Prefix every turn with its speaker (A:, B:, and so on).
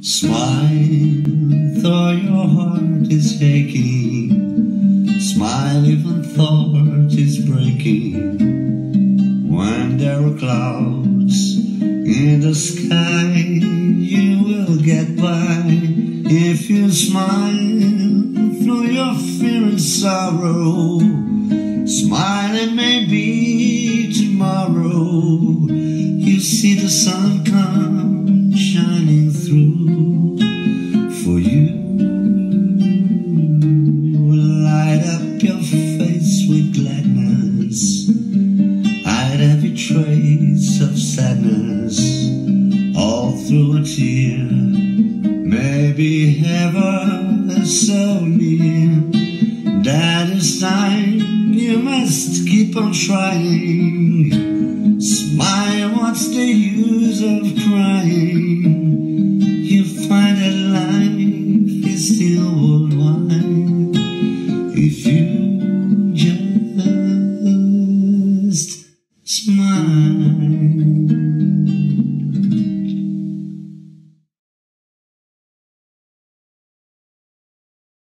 A: Smile, though your heart is aching. Smile, even thought is breaking. When there are clouds in the sky, you will get by. If you smile through your fear and sorrow, smile, it may be tomorrow. You see the sun come trace of sadness all through a tear. Maybe heaven so near that is time you must keep on trying. Smile, what's the use of crying? You find that life is still worldwide if you just smile.